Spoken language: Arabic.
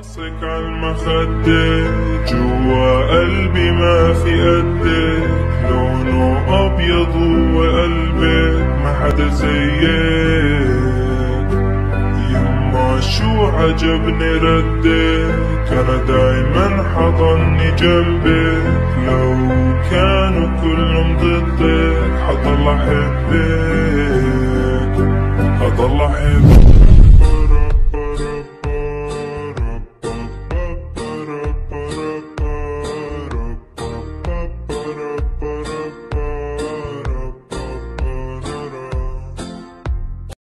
راسك عالمخدة جوا قلبي ما في قدك. لونه أبيض وقلبك ما حدا زيك. يما شو عجبني ردك؟ أنا دايما حضني جنبك. لو كانوا كلهم ضدك حضل أحبك.